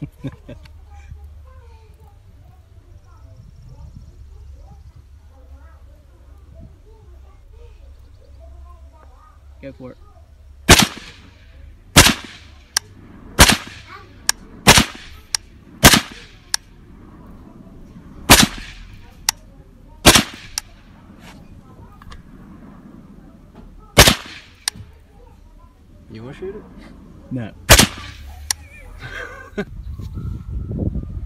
Go for it. You want to shoot it? No. どうも。